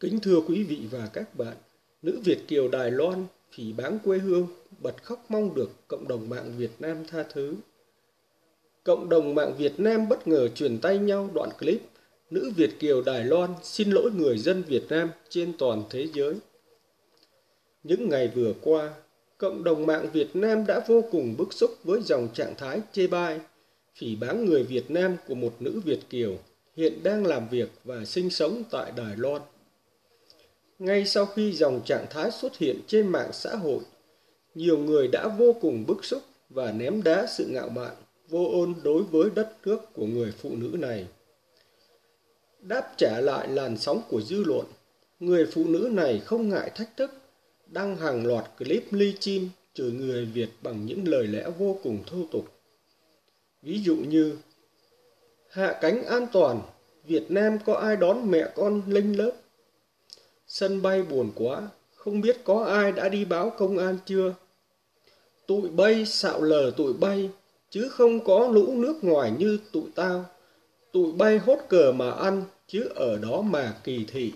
Kính thưa quý vị và các bạn, nữ Việt Kiều Đài Loan phỉ báng quê hương, bật khóc mong được cộng đồng mạng Việt Nam tha thứ. Cộng đồng mạng Việt Nam bất ngờ truyền tay nhau đoạn clip Nữ Việt Kiều Đài Loan xin lỗi người dân Việt Nam trên toàn thế giới. Những ngày vừa qua, cộng đồng mạng Việt Nam đã vô cùng bức xúc với dòng trạng thái chê bai, phỉ báng người Việt Nam của một nữ Việt Kiều hiện đang làm việc và sinh sống tại Đài Loan. Ngay sau khi dòng trạng thái xuất hiện trên mạng xã hội, nhiều người đã vô cùng bức xúc và ném đá sự ngạo mạn, vô ơn đối với đất nước của người phụ nữ này. Đáp trả lại làn sóng của dư luận, người phụ nữ này không ngại thách thức, đăng hàng loạt clip ly chim chửi người Việt bằng những lời lẽ vô cùng thô tục. Ví dụ như Hạ cánh an toàn, Việt Nam có ai đón mẹ con linh lớp? Sân bay buồn quá, không biết có ai đã đi báo công an chưa? Tụi bay xạo lờ tụi bay, chứ không có lũ nước ngoài như tụi tao. Tụi bay hốt cờ mà ăn, chứ ở đó mà kỳ thị.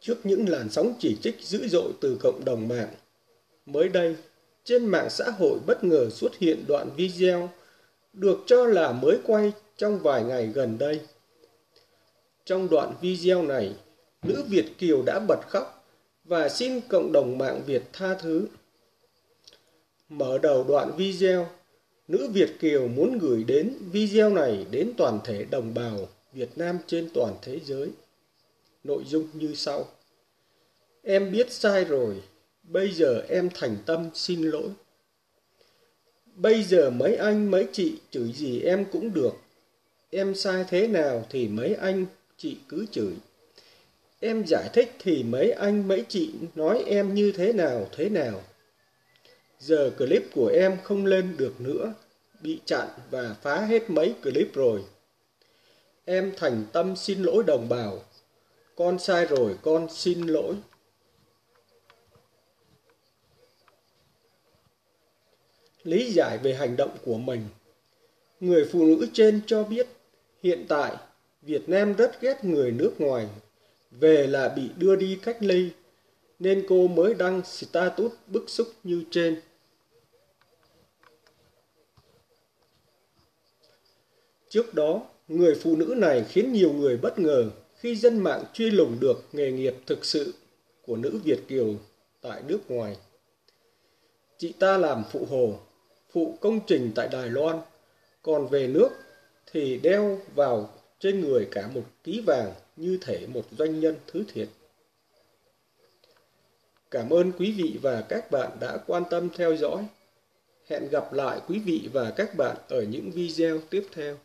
Trước những làn sóng chỉ trích dữ dội từ cộng đồng mạng, mới đây, trên mạng xã hội bất ngờ xuất hiện đoạn video được cho là mới quay trong vài ngày gần đây. Trong đoạn video này, nữ Việt Kiều đã bật khóc và xin cộng đồng mạng Việt tha thứ. Mở đầu đoạn video, nữ Việt Kiều muốn gửi đến video này đến toàn thể đồng bào Việt Nam trên toàn thế giới. Nội dung như sau. Em biết sai rồi, bây giờ em thành tâm xin lỗi. Bây giờ mấy anh mấy chị chửi gì em cũng được. Em sai thế nào thì mấy anh chị cứ chửi. Em giải thích thì mấy anh mấy chị nói em như thế nào thế nào. Giờ clip của em không lên được nữa, bị chặn và phá hết mấy clip rồi. Em thành tâm xin lỗi đồng bào. Con sai rồi, con xin lỗi. Lý giải về hành động của mình Người phụ nữ trên cho biết hiện tại Việt Nam rất ghét người nước ngoài về là bị đưa đi cách ly nên cô mới đăng status bức xúc như trên. Trước đó, người phụ nữ này khiến nhiều người bất ngờ khi dân mạng truy lùng được nghề nghiệp thực sự của nữ Việt Kiều tại nước ngoài. Chị ta làm phụ hồ, phụ công trình tại Đài Loan, còn về nước thì đeo vào trên người cả một ký vàng như thể một doanh nhân thứ thiệt. Cảm ơn quý vị và các bạn đã quan tâm theo dõi. Hẹn gặp lại quý vị và các bạn ở những video tiếp theo.